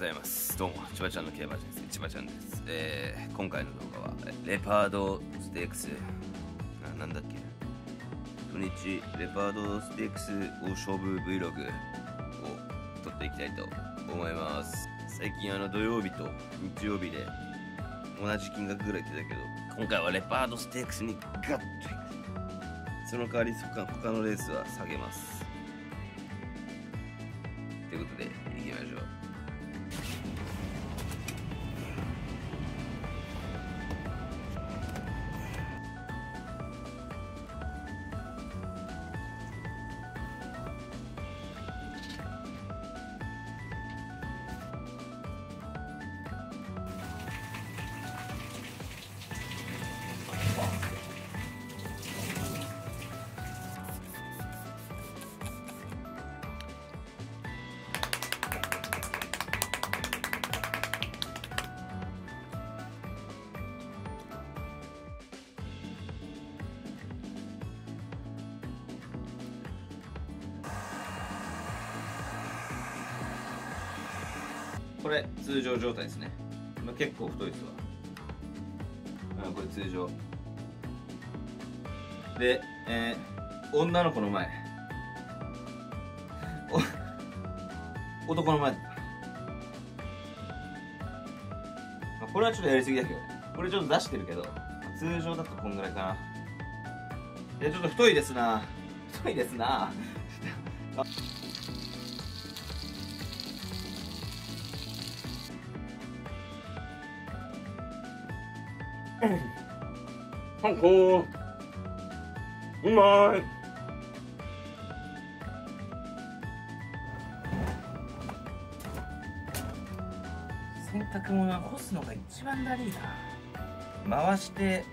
ざいます。どうも、千葉ちゃんの競馬です。千葉ちゃんです。えー、今回の動画は、レパードステークス、ななんだっけ土日、レパードステークス大勝負 Vlog を撮っていきたいと思います。最近あの土曜日と日曜日で同じ金額ぐらい言ってたけど、今回はレパードステークスにガッと。その代わり他のレースは下げます。れ通常状態ですね、まあ、結構太いですわ。うんこれ通常。で、えー、女の子の前。男の前。まあこれはちょっとやりすぎだけど。これちょっと出してるけど通常だとこんぐらいかな。いやちょっと太いですな。太いですな。あこううまい洗濯物は干すのが一番だりーな。回して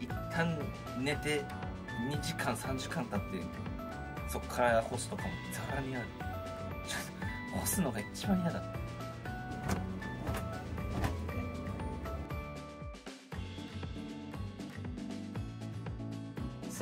一旦寝て2時間3時間経ってそっから干すとかもざらにある。ちょっと干すのが一番嫌だ。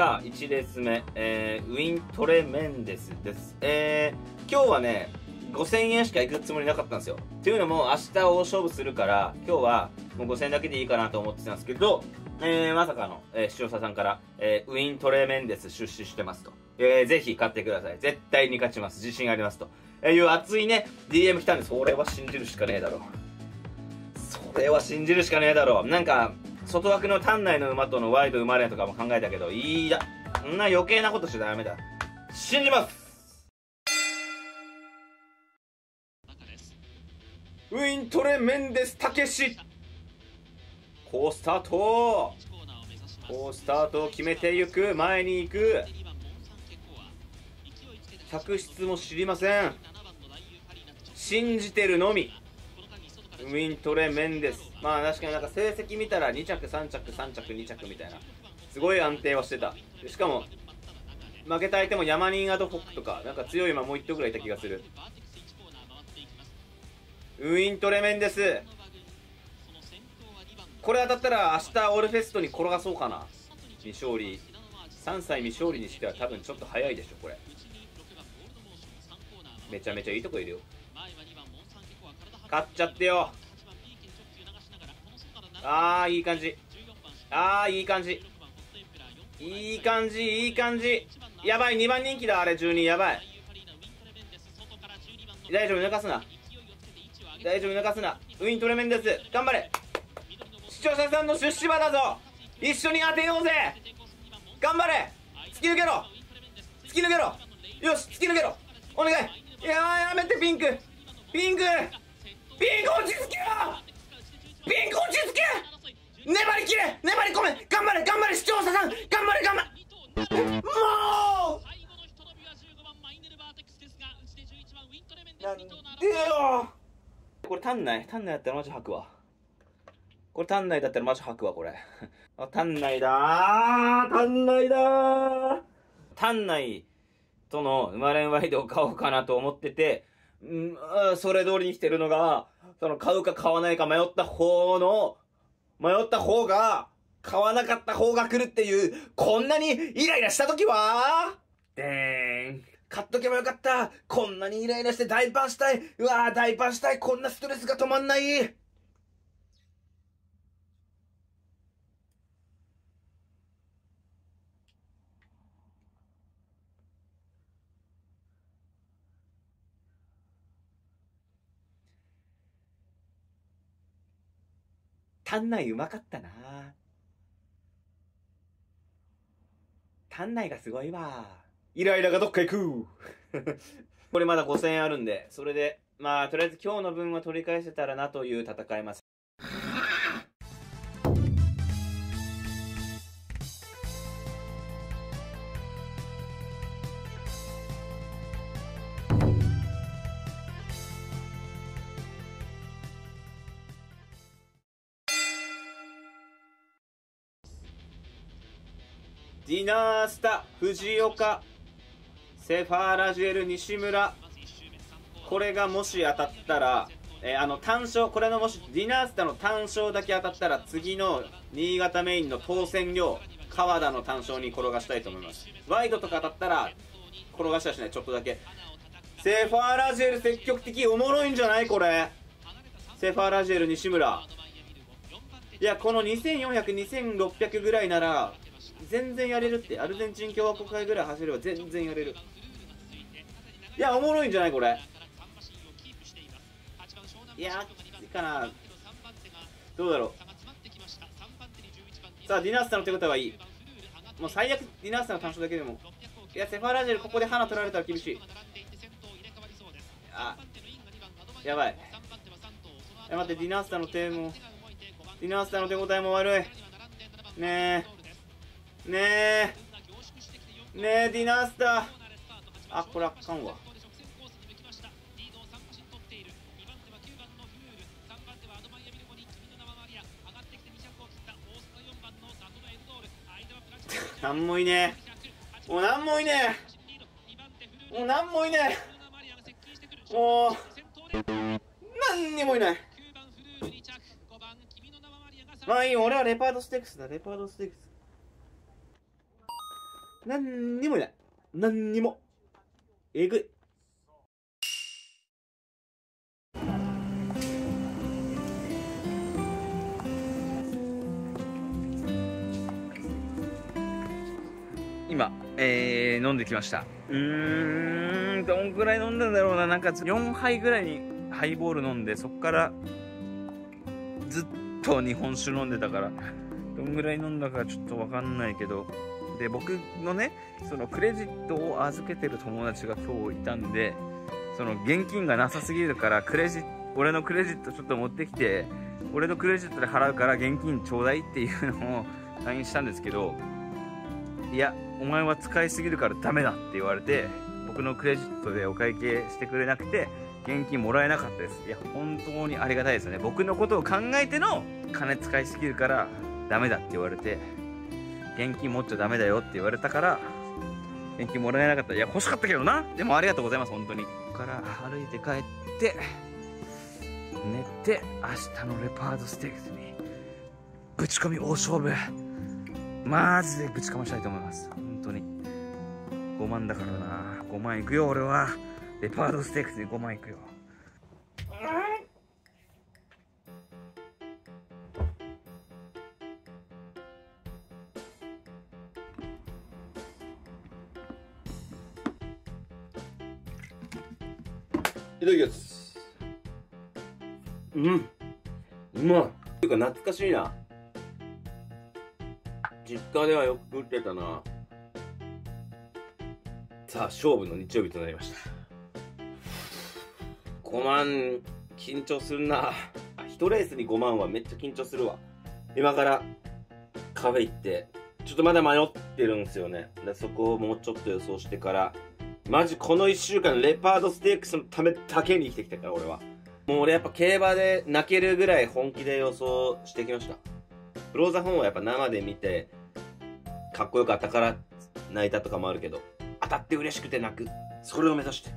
さあ1レース目、えー、ウィントレメンデスですえー、今日はね5000円しか行くつもりなかったんですよっていうのも明日大勝負するから今日はもう5000円だけでいいかなと思ってたんですけどえー、まさかの、えー視聴者さんから、えーウィントレメンデス出資してますと。えー、ぜひ買ってください。絶対に勝ちます。自信ありますと。えーいう熱いね、DM 来たんです。それは信じるしかねえだろう。それは信じるしかねえだろう。なんか、外枠の単内の馬とのワイド馬連とかも考えたけど、いいや。そんな余計なことしちゃダメだ。信じます。ウィントレメンデスたけし好スタート。好スタートを決めていく。前に行く。客室も知りません。信じてるのみ。ウィントレメンデス。まあ確かになんか成績見たら2着3着3着2着みたいな。すごい安定はしてた。しかも負けた相手もヤマニンアドホックとかなんか強い馬もう1頭ぐらいいた気がする。ウィントレメンデス。これ当たったら明日オールフェストに転がそうかな。未勝利。3歳未勝利にしては多分ちょっと早いでしょこれ。めちゃめちゃいいとこいるよ。勝っちゃってよ。あーいい感じ。あーいい感じ。いい感じいい感じ。やばい2番人気だ。あれ12やばい。大丈夫抜かすな。大丈夫抜かすな。ウィントレメンデス頑張れ。視聴者さんの出資場だぞ。一緒に当てようぜ。頑張れ。突き抜けろ。突き抜けろ。よし突き抜けろ。お願い。いやーやめてピンク。ピンク。ピンク落ち着けよピンク落ち着け粘りきれ粘り込め頑張れ頑張れ視聴者さん頑張れ頑張れ。もう。なんでよこれ単内単内だったらマジ吐くわ。これ単内だったらマジ吐くわこれ。あ単内だー単内だー。単内との生まれんワイドを買おうかなと思っててうんそれ通りに来てるのがその買うか買わないか迷った方の迷った方が買わなかった方が来るっていうこんなにイライラした時はでーん買っとけばよかった。こんなにイライラして大パンしたい。うわー大パンしたい。こんなストレスが止まんない単内うまかったな。単内がすごいわ。イライラがどっか行く。これまだ5000円あるんで、それで、まあ、とりあえず今日の分は取り返せたらなという戦います。ディナースタ藤岡セファーラジエル西村。これがもし当たったら、えーあの単勝これのもしディナースタの単勝だけ当たったら次の新潟メインの当選量川田の単勝に転がしたいと思います。ワイドとか当たったら転がしたしない。ちょっとだけ。セファーラジエル積極的おもろいんじゃない？これ。セファーラジエル西村。いやこの24002600ぐらいなら全然やれるってアルゼンチン共和国杯ぐらい走れば全然やれる。いやおもろいんじゃないこれ。いやきついかな。どうだろう。さあディナースタの手応えはいい。もう最悪ディナースタの単勝だけでも。いやセファラジェルここで花取られたら厳しい。あやばい。いや待ってディナースタの手もディナースタの手応えも悪い。ねえ。ねえ。ねえディナースタあこれあかんわ。なんもいねえ。もうなんもいねえ。もうなんもいねえ。もうなんにもいない。まあいいよ俺はレパードステークスだ。レパードステークスなんにもいない。なんにも。えぐい。今、えー、飲んできました。うーんどんくらい飲んだんだろうな。なんか4杯ぐらいにハイボール飲んでそっからずっと日本酒飲んでたからどんぐらい飲んだかちょっとわかんないけど。で僕のねそのクレジットを預けてる友達が今日いたんでその現金がなさすぎるからクレジ俺のクレジットちょっと持ってきて俺のクレジットで払うから現金ちょうだいっていうのを LINE したんですけどいやお前は使いすぎるからダメだって言われて僕のクレジットでお会計してくれなくて現金もらえなかったです。いや本当にありがたいですよね。僕のことを考えての金使いすぎるからダメだって言われて現金持っちゃダメだよって言われたから現金もらえなかった。いや欲しかったけどな。でもありがとうございます本当に。ここから歩いて帰って寝て明日のレパードステークスにぶち込み大勝負。マジでぶちかましたいと思います。本当に。5万だからな。5万いくよ俺は。レパードステークスで5万いくよ。いただきます。うん。うまい。っていうか懐かしいな。実家ではよく食ってたな。さあ勝負の日曜日となりました。5万緊張するな。1レースに5万はめっちゃ緊張するわ。今からカフェ行って。ちょっとまだ迷ってるんですよね。でそこをもうちょっと予想してから。マジこの1週間レパードステークスのためだけに生きてきたから俺は。もう俺やっぱ競馬で泣けるぐらい本気で予想してきました。クローザー本はやっぱ生で見てかっこよかったから泣いたとかもあるけど当たって嬉しくて泣く。それを目指して。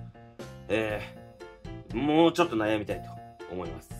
えー、もうちょっと悩みたいと思います。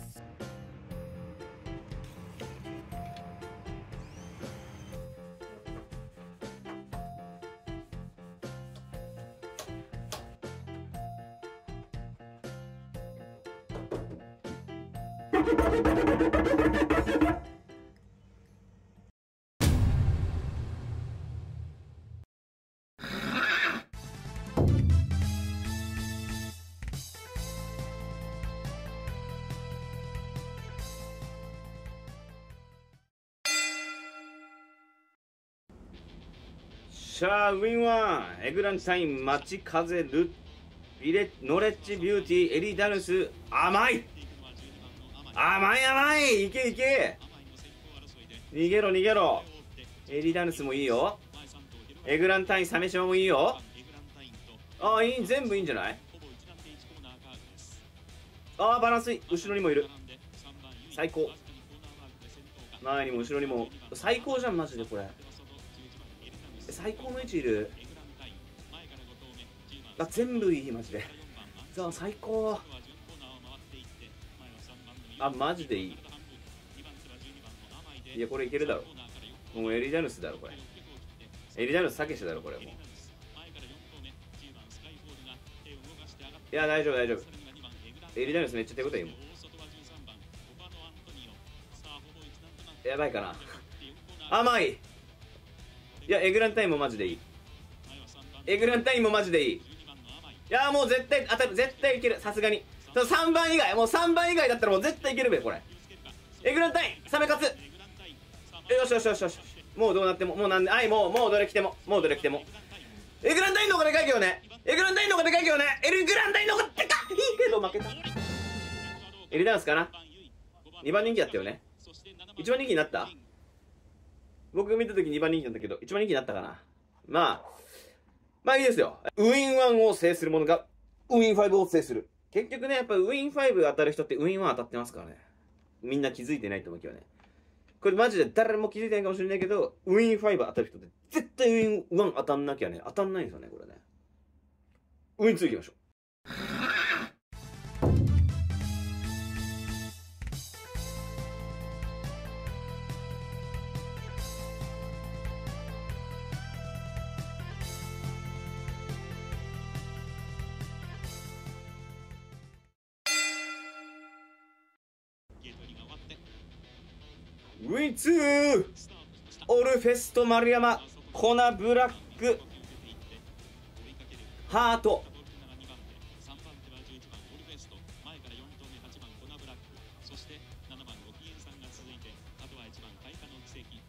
シャーウィンワン。エグランチタイン街風ルビレノレッジビューティーエリダルス。甘い。甘い甘い。いけいけ。逃げろ逃げろ。エリダルスもいいよ。エグランタインサメシマもいいよ。ああいい全部いいんじゃない？ああバランスいい。後ろにもいる。最高。前にも後ろにも。最高じゃんマジでこれ。最高の位置いる。あ全部いいマジで。さあ最高。あマジでいい。いやこれいけるだろ。もうエリダヌスだろこれ。エリダヌスたけしだろこれもう。いや大丈夫大丈夫。エリダヌスめっちゃ手応えいいもん。やばいかな。甘い。いやエグランタインもマジでいい。エグランタインもマジでいい。いやもう絶対当たる絶対いける。さすがに。3番以外。もう3番以外だったらもう絶対いけるべこれ。エグランタインサメ勝つ。よしよしよしよし。もうどうなってももうなんではいもうもうどれ来てももうどれ来ても。エグランタインの方がでかいけどね。エグランタインの方がでかいけどね。エグランタインの方がでかい。いいけど負けた。エリダンスかな？2番人気だったよね。1番人気になった？僕が見た時2番人気なんだけど、1番人気になったかな。まあ、まあいいですよ。ウィン1を制する者が、ウィン5を制する。結局ね、やっぱウィン5当たる人ってウィン1当たってますからね。みんな気づいてないと思うけどね。これマジで誰も気づいてないかもしれないけど、ウィン5当たる人って絶対ウィン1当たんなきゃね、当たんないんですよね、これね。ウィン2行きましょう。ウィン2オルフェスト丸山コナブラックハート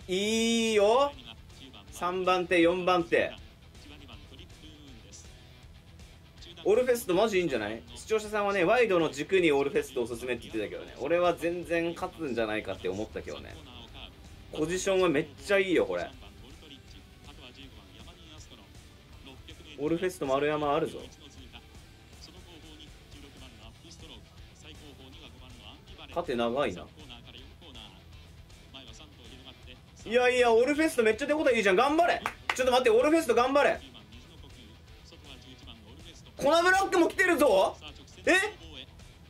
いいよ3番手4番手オルフェストマジいいんじゃない？視聴者さんはねワイドの軸にオールフェストおすすめって言ってたけどね。俺は全然勝つんじゃないかって思ったけどね。ポジションはめっちゃいいよこれ。オールフェスト丸山あるぞ。縦長いな。いやいやオールフェストめっちゃ手応えいいじゃん。頑張れ。ちょっと待ってオールフェスト頑張れ。コナブラックも来てるぞ。え？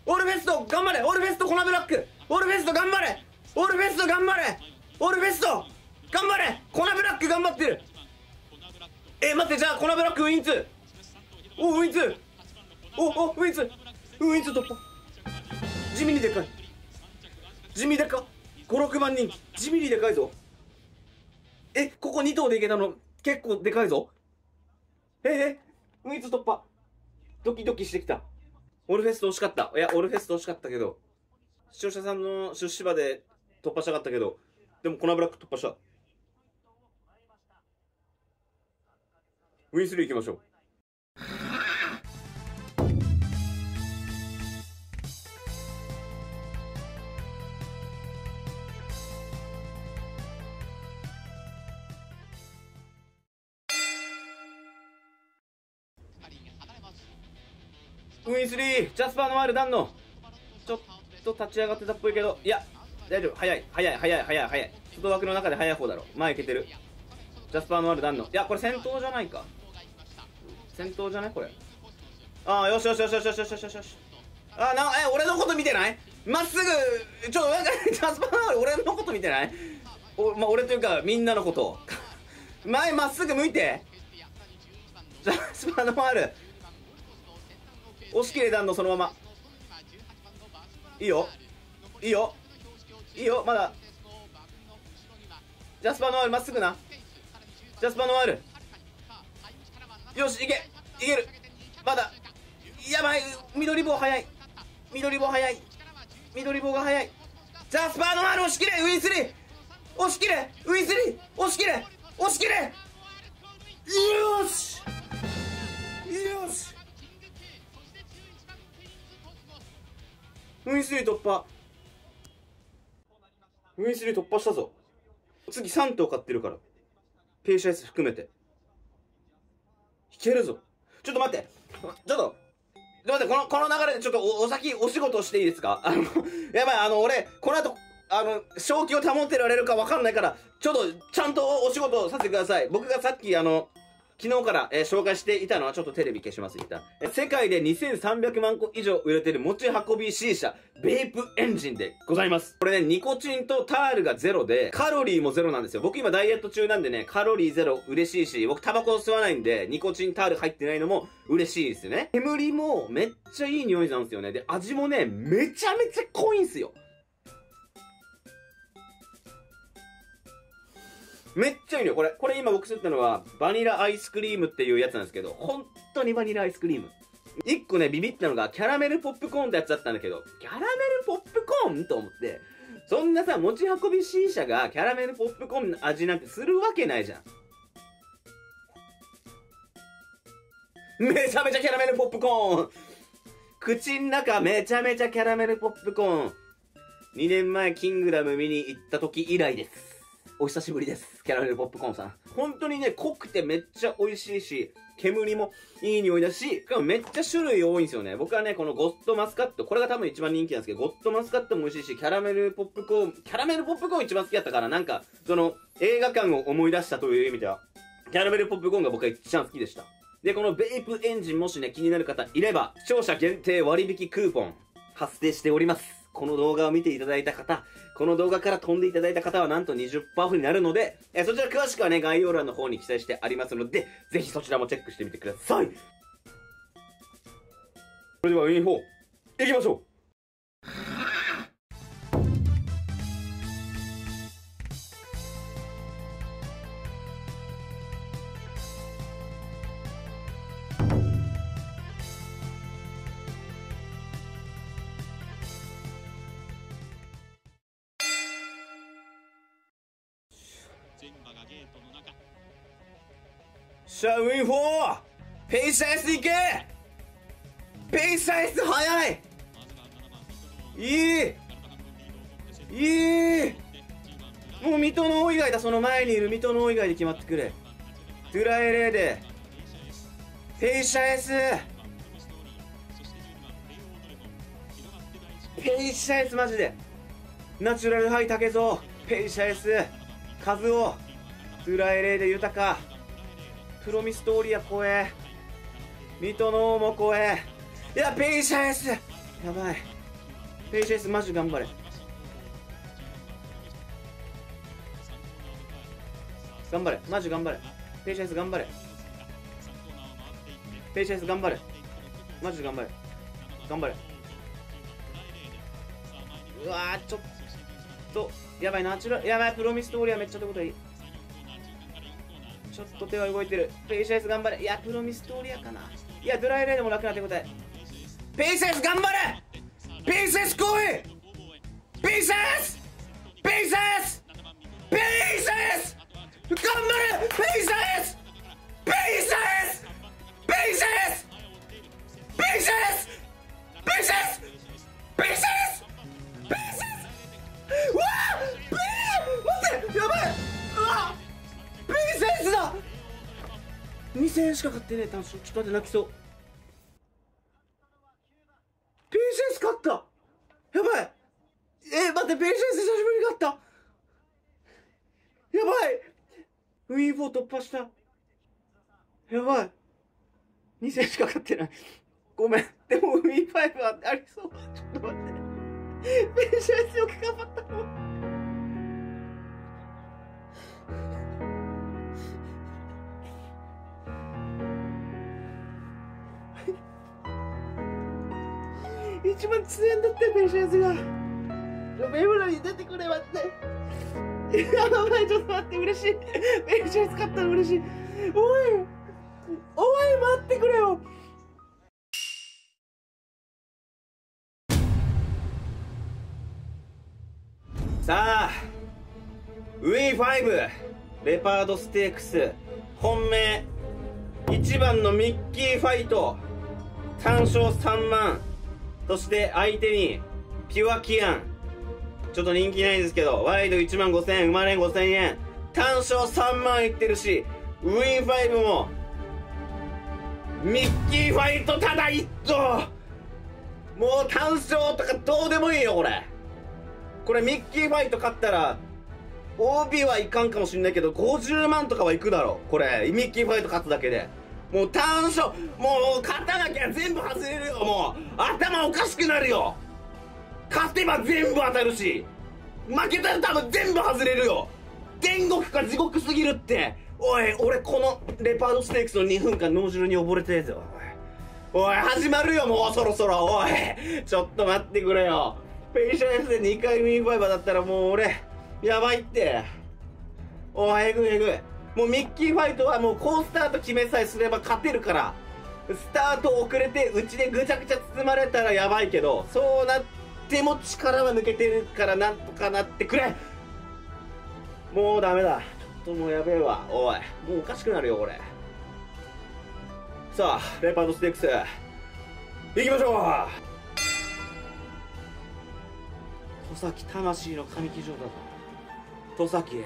オールフェスト頑張れ。オールフェストコナブラック。オールフェスト頑張れ。オールフェスト頑張れ。オールフェスト頑張れ。コナブラック頑張ってる。え待ってじゃあコナブラックウィンツおウィンツおおウィンツウィンツ突破。地味にでかい。地味でか。56万人。地味にでかいぞ。えここ2頭でいけたの結構でかいぞ。ええウィンツ突破。ドキドキしてきた。オルフェスト惜しかった。いや、オルフェスト惜しかったけど、視聴者さんの出資場で突破したかったけど、でもコナブラック突破した。ウィンスリー行きましょう。ウィン3ジャスパーのワールダンのちょっと立ち上がってたっぽいけどいや大丈夫早い早い早い早い早い。外枠の中で早い方だろ前行けてる。ジャスパーのワールダンの。いやこれ先頭じゃないか。先頭じゃない？これ。ああよしよしよしよしよしよしよしよし。あなえ俺のこと見てない？まっすぐちょっとなんかジャスパーのワール俺のこと見てない？お、まあ、俺というかみんなのこと。前まっすぐ向いて。ジャスパーのワール押し切れ段のそのまま。いいよ。いいよ。いいよ。まだ。ジャスパーノワールまっすぐな。ジャスパーノワール。よしいけ。いける。まだ。やばい。緑棒速い。緑棒速い。緑棒が速い。ジャスパーノワール押し切れ。ウィスリー。押し切れ。ウィスリー。押し切れ。押し切れ。よし。ウィンスリー突破。ウィンスリー突破したぞ。次3頭買ってるから。ペイシャイス含めて。いけるぞ。ちょっと待って。ちょっと待って。このこの流れでちょっとおお先お仕事していいですか？あのやばい。あの俺この後あの正気を保ってられるか分かんないからちょっとちゃんとお仕事させてください。僕がさっきあの昨日から、えー紹介していたのはちょっとテレビ消します一旦。えー世界で2300万個以上売れてる持ち運び C 車ベープエンジンでございます。これねニコチンとタールがゼロでカロリーもゼロなんですよ。僕今ダイエット中なんでねカロリーゼロ嬉しいし僕タバコ吸わないんでニコチンタール入ってないのも嬉しいですよね。煙もめっちゃいい匂いなんですよね。で味もねめちゃめちゃ濃いんすよ。めっちゃいいよこれこれ今僕吸ったのはバニラアイスクリームっていうやつなんですけど本当にバニラアイスクリーム。一個ねビビったのがキャラメルポップコーンってやつだったんだけどキャラメルポップコーン？と思って。そんなさ持ち運び C 社がキャラメルポップコーンの味なんてするわけないじゃん。めちゃめちゃキャラメルポップコーン。口ん中めちゃめちゃキャラメルポップコーン。2年前キングダム見に行った時以来です。お久しぶりです。キャラメルポップコーンさん。本当にね濃くてめっちゃ美味しいし煙もいい匂いだししかもめっちゃ種類多いんですよね。僕はねこのゴッドマスカットこれが多分一番人気なんですけどゴッドマスカットも美味しいしキャラメルポップコーンキャラメルポップコーン一番好きだったからなんかその映画館を思い出したという意味ではキャラメルポップコーンが僕は一番好きでした。でこのベイプエンジンもしね気になる方いれば視聴者限定割引クーポン発生しております。この動画を見ていただいた方この動画から飛んでいただいた方はなんと20%オフになるので、えーそちら詳しくはね概要欄の方に記載してありますのでぜひそちらもチェックしてみてください。それではウィン4行きましょう。シャウィン4ペイサイス行け。ペイサイス早い。いい。いい。もう水戸の王以外だその前にいる。水戸の王以外で決まってくれ。ドゥラエレーで。ペイシャエス。ペイシャエスマジで。ナチュラルハイ竹蔵ペイシャエス。カズオドゥラエレーで豊か。プロミストーリア怖え水戸の王も怖えいやペイシャエス。やばい。ペイシャエスマジ頑張れ。頑張れ。マジ頑張れ。ペイシャエス頑張れ。ペイシャエス頑張れ。マジ頑張れ。頑張れ。うわーちょっと。やばいナチュラルやばい。プロミストーリアめっちゃ手こといい。ちょっと手が動いてる。ペイシャイス頑張れ。いやプロミストーリアかな。いやドライライでも楽な手応え。ペイシャイス頑張れ。ペイシャイス来い。ペイシャイスペイシャイスペイシャイス頑張れ。ペイシャイスペイシャイス2000円しか買ってねえ。単勝ちょっと待って泣きそう。ペイシャエス勝った。やばい。え待ってペイシャエス久しぶりに勝った。やばい。ウィンフォー突破した。やばい。2000円しか買ってない。ごめん。でもウィンファイブはありそう。ちょっと待って。ペイシャエスよく頑張ったの。一番強いんだってペシャエスが。ベブラに出てくれ待ってやばいちょっと待って嬉しい。ベイシャス勝ったら嬉しい。おいおい待ってくれよ。さあウィー5レパードステークス本命。1番のミッキーファイト。単勝3万。そして相手にピュアキアン。ちょっと人気ないんですけどワイド1万5000円生まれん5000円。単勝3万いってるしウィン5もミッキーファイトただ一頭もう単勝とかどうでもいいよこれ。これミッキーファイト勝ったら OB はいかんかもしんないけど50万とかはいくだろう。これミッキーファイト勝つだけで。もう単勝もう勝たなきゃ全部外れるよ。もう頭おかしくなるよ。勝てば全部当たるし負けたら多分全部外れるよ。天国か地獄すぎるって。おい俺このレパードステークスの2分間脳汁に溺れてるぞおい。始まるよもうそろそろ。おいちょっと待ってくれよ。ペイシャ F で2回ウィンファイバーだったらもう俺やばいって。おいえぐいえぐい。もうミッキーファイトはもう好スタート決めさえすれば勝てるからスタート遅れてうちでぐちゃぐちゃ包まれたらやばいけどそうなっても力は抜けてるからなんとかなってくれ。もうダメだ。ちょっともうやべえわ。おいもうおかしくなるよこれ。さあレパードステークス。行きましょう。戸崎魂の神騎乗だぞ。戸崎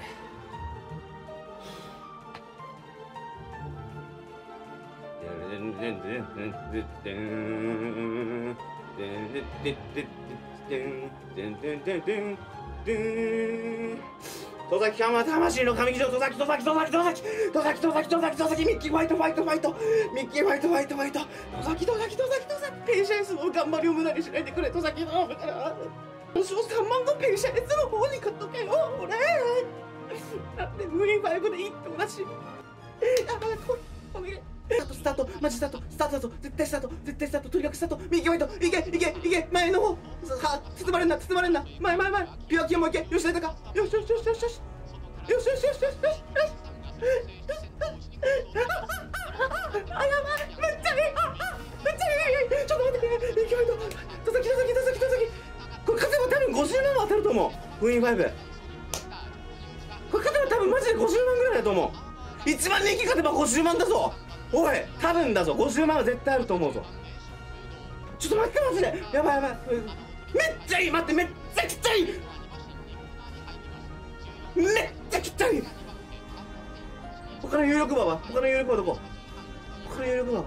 戸崎浜魂の神騎乗戸崎戸崎戸崎戸崎戸崎戸崎戸崎戸崎ミッキーファイトファイトファイトミッキーファイトファイトファイト戸崎戸崎戸崎戸崎ペイシャンスの頑張りを無駄にしないでくれ戸崎頼むからもしも3万のペイシャンスの方に買っとけよ俺だって無理5でいいって同じやばいお願いスタートスタートマジスタートスタートだぞ。絶対スタート絶対スタート。とにかくスタート。右ファイトいけいけいけ。前の方。は包まれんな包まれんな。前前前。ピュアキアもいけよし出たか。よしよしよしよし。よしよしよしよし。よしよしあやばい。めっちゃいい。めっちゃいい。ちょっと待って右ファイト戸崎戸崎戸崎戸崎これ勝てば多分50万は当たると思う。ウィン5これ勝てば多分マジで50万ぐらいだと思う。一番人気勝てば50万だぞ。おい多分だぞ。50万は絶対あると思うぞ。ちょっと待ってマジでやばいやばい。めっちゃいい。待ってめっちゃくちゃい。いめっちゃくちゃい。い他の有力馬は？他の有力馬どこ？他の有力馬は？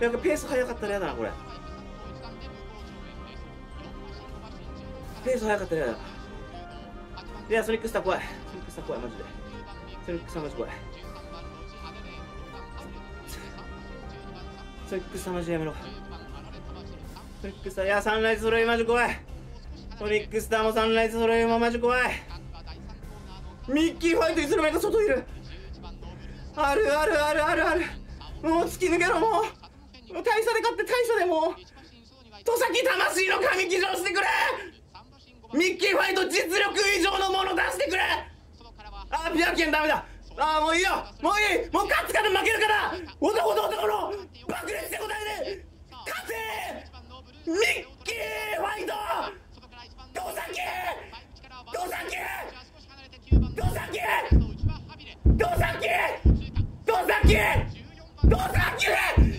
なんかペース速かったらやだなこれ。ペース速かったらやだ。いやソニックスター怖い。ソニックスター怖いマジで。ソニックスターマジ怖い。ソニックスタマジでやめろソニックスタいやサンライズ揃いマジ怖い。ソニックスターもサンライズ揃いもマジ怖い。ミッキーファイトいつの間にか外いる。あるあるあるあるある。もう突き抜けろもう。もう大差で勝って大差でもう。戸崎魂の神騎乗してくれ。ミッキーファイト実力以上のもの出してくれ。あーピアキンダメだ。あーもういいよ。もういい。もう勝つから負けるから。男と男の爆裂でござる勝て!ミッキーファイト!ドサキ!ドサキ!ドサキ!ドサキ!ドサキ!ドサキ!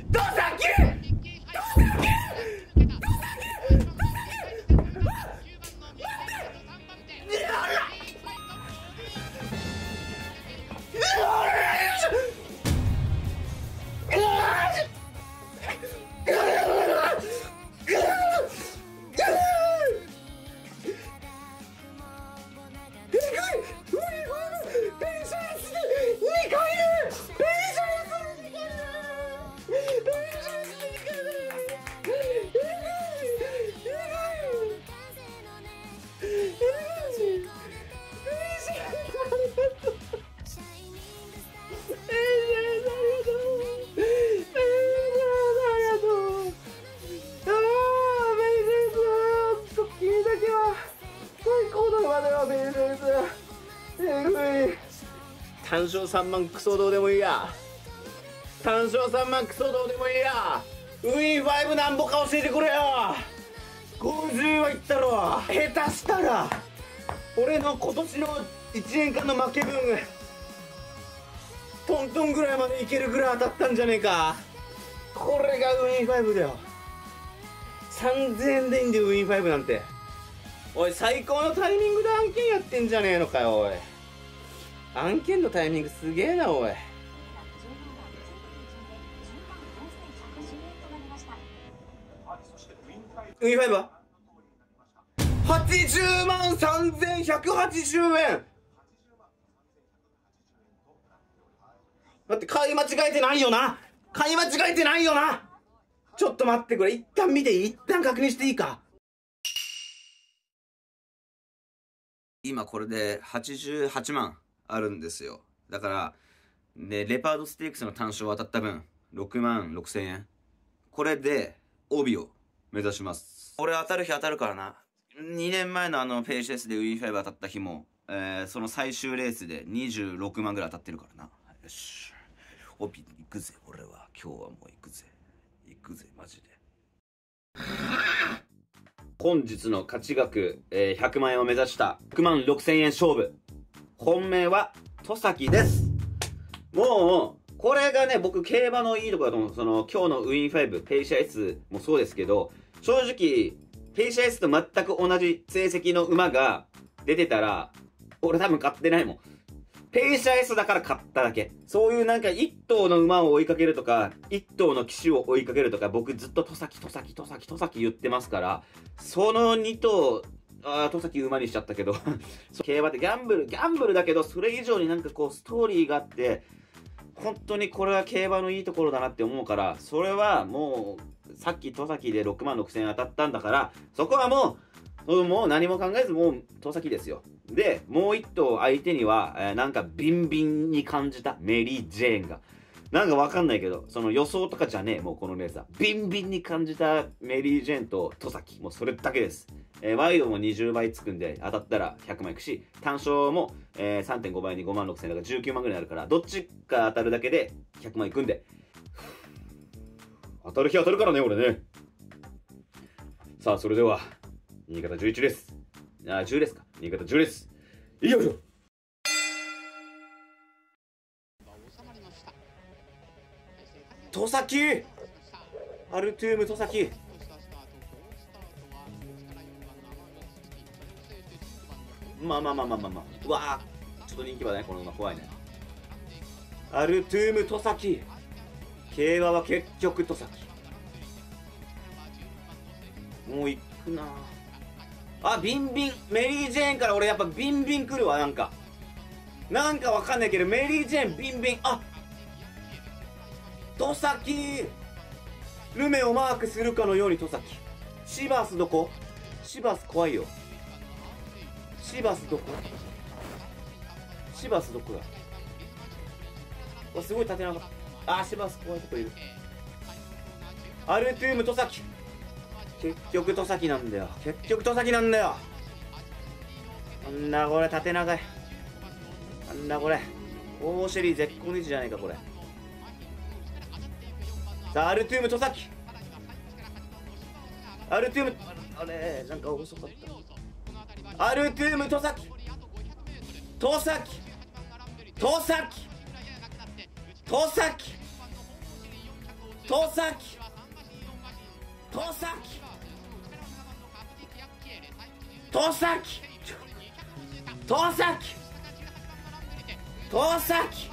単勝3万クソどうでもいいや。単勝3万クソどうでもいいや。ウィン5なんぼか教えてくれよ。50はいったろ。下手したら俺の今年の1年間の負け分トントンぐらいまでいけるぐらい当たったんじゃねえか。これがウィン5だよ。3000円でいいんだよウィン5なんて。おい最高のタイミングで案件やってんじゃねえのかよおい。案件のタイミングすげえなおい。ウィン5は80万3180円。待って買い間違えてないよな。買い間違えてないよな。ちょっと待ってこれ。一旦見ていい？一旦確認していいか？今これで88万あるんですよ。だからねレパードステークスの単勝当たった分6万6千円。これで帯を目指します。俺当たる日当たるからな。2年前のあのペイシェスでウィーファイブ当たった日も、えーその最終レースで26万ぐらい当たってるからな。よし。帯行くぜ俺は。今日はもう行くぜ。行くぜマジで。本日の勝ち額、えー100万円を目指した6万6000円勝負本命は戸崎です。もうこれがね僕競馬のいいとこだと思う。その今日のウィン5ペイシャ S もそうですけど正直ペイシャ S と全く同じ成績の馬が出てたら俺多分買ってないもん。ペイシャ S だから買っただけ。そういうなんか一頭の馬を追いかけるとか、一頭の騎手を追いかけるとか、僕ずっと戸崎、戸崎、戸崎、戸崎言ってますから、その二頭、あー戸崎馬にしちゃったけど、競馬ってギャンブル、ギャンブルだけど、それ以上になんかこうストーリーがあって、本当にこれは競馬のいいところだなって思うから、それはもう、さっき戸崎で6万6千円当たったんだから、そこはもう、もう何も考えず、もう戸崎ですよ。で、もう一頭相手には、えーなんかビンビンに感じたメリー・ジェーンが。なんかわかんないけど、その予想とかじゃねえ、もうこのレーサー。ビンビンに感じたメリー・ジェンと戸崎。もうそれだけです。えーワイドも20倍つくんで、当たったら100万いくし、単勝も、えー3.5倍に5万6千円だから19万ぐらいあるから、どっちか当たるだけで100万いくんで。当たる日当たるからね、俺ね。さあ、それでは、新潟11です。あ、10ですか。新潟10です。よいしょ。戸崎。アルトゥーム戸崎。まあまあまあまあまあまあ。うわーちょっと人気馬だねこの馬怖いね。アルトゥーム戸崎。競馬は結局戸崎。もう行くなあビンビン。メリー・ジェーンから俺やっぱビンビン来るわなんか。なんかわかんないけどメリー・ジェーンビンビン。あ戸崎ルメをマークするかのように戸崎シバスどこ？シバス怖いよ。シバスどこ？シバスどこだ？わすごい縦長。あシバス怖いとこいる。アルトゥーム戸崎結局戸崎なんだよ。結局戸崎なんだよ。なんだこれ縦長い。なんだこれ。オーシェリー絶好の位置じゃないかこれ。さあアルトゥーム戸崎アルトゥームあれなんか遅かった。アルトゥーム戸崎戸崎戸崎戸崎戸崎戸崎戸崎戸崎戸崎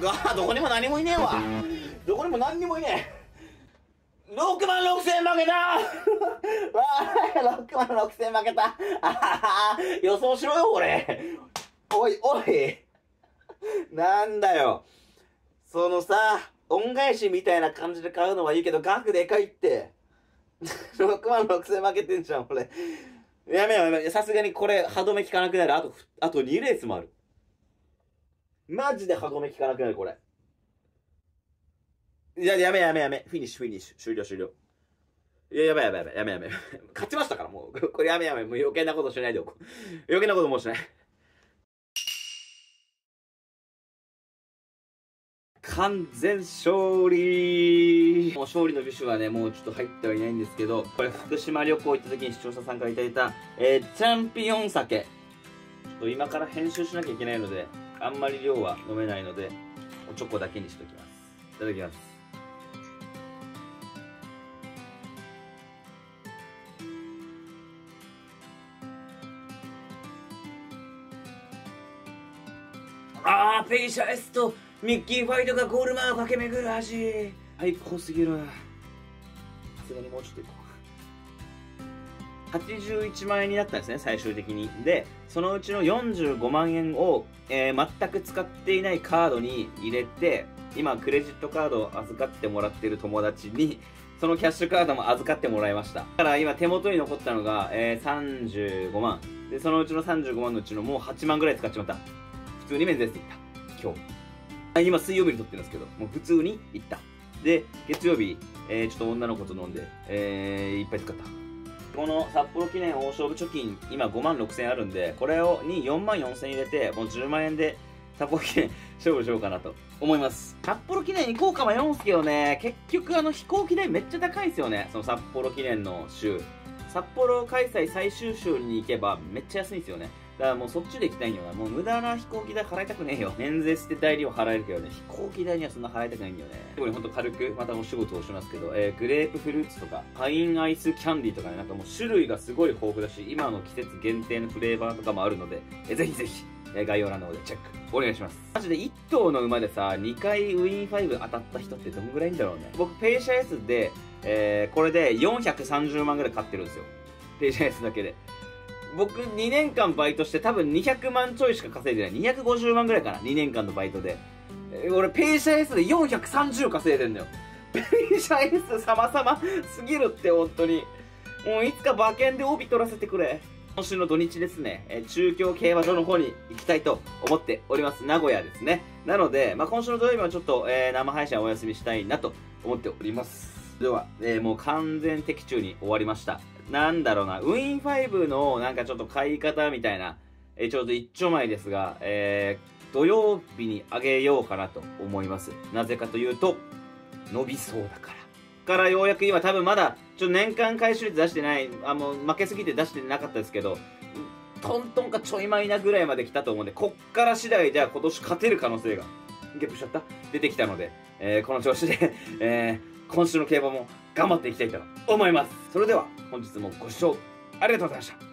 がどこにも何もいねえわ。どこにも何にもいねえ。6万6千負けた。わあ6万6千負けた。あはは予想しろよ俺おいおい。なんだよ。そのさ恩返しみたいな感じで買うのはいいけど額でかいって。6万6千負けてんじゃん俺。やめよやめよさすがにこれ歯止め効かなくなる。あとあと2レースもある。マジで歯止め効かなくなるこれいややめやめやめフィニッシュフィニッシュ終了終了いや、やばいやばいやばい、やめやめやめ。勝ちましたから、もう。これやめやめ。もう余計なことしないでおこう。余計なこともうしない。完全勝利もう勝利の美酒はね、もうちょっと入ってはいないんですけど、これ福島旅行行った時に視聴者さんからいただいた、えー、チャンピオン酒。ちょっと今から編集しなきゃいけないので、あんまり量は飲めないので、おチョコだけにしときます。いただきます。あー、ペイシャ S とミッキーファイトがゴール前を駆け巡る味。最高すぎる。さすがにもうちょっといこう。81万円になったんですね、最終的に。で、そのうちの45万円を、えー全く使っていないカードに入れて、今、クレジットカードを預かってもらってる友達に、そのキャッシュカードも預かってもらいました。だから今手元に残ったのが、えー35万。で、そのうちの35万のうちのもう8万ぐらい使っちまった。普通にメンズエステ行った。今日。今水曜日に撮ってるんですけど、もう普通に行った。で、月曜日、えーちょっと女の子と飲んで、えーいっぱい使った。この札幌記念大勝負貯金、今5万6千円あるんで、これをに4万4000円入れて、もう10万円で札幌記念勝負しようかなと思います。札幌記念行こうか迷うんすけどね、結局あの飛行機代めっちゃ高いですよね、その札幌記念の週。札幌開催最終週に行けばめっちゃ安いんですよね。だからもうそっちで行きたいんよな。もう無駄な飛行機代払いたくねえよ。免税して代料払えるけどね、飛行機代にはそんな払いたくないんだよね。これほんと軽くまたお仕事をしますけど、えー、グレープフルーツとか、パインアイスキャンディーとかね、なんかもう種類がすごい豊富だし、今の季節限定のフレーバーとかもあるので、えーぜひぜひ、え概要欄の方でチェックお願いします。マジで1頭の馬でさ、2回ウィン5当たった人ってどんぐらいいんだろうね。僕、ペイシャ S で、えーこれで430万ぐらい買ってるんですよ。ペイシャ エスだけで。僕2年間バイトして多分200万ちょいしか稼いでない。250万ぐらいかな。2年間のバイトで。俺ペイシャ S で430稼いでんだよ。ペイシャ S 様々すぎるって本当に。もういつか馬券で帯取らせてくれ。今週の土日ですね、え中京競馬場の方に行きたいと思っております。名古屋ですね。なので、まあ、今週の土曜日はちょっと、えー生配信お休みしたいなと思っております。では、えーもう完全的中に終わりました。なんだろうな、ウィン5のなんかちょっと買い方みたいな、えーちょうど一丁前ですが、えー土曜日にあげようかなと思います。なぜかというと、伸びそうだから。からようやく今多分まだ、ちょっと年間回収率出してない、あ、もう負けすぎて出してなかったですけど、トントンかちょいマイナぐらいまで来たと思うんで、こっから次第じゃあ今年勝てる可能性が、ゲップしちゃった？出てきたので、えーこの調子で、えー今週の競馬も頑張っていきたいと思います。それでは、本日もご視聴ありがとうございました。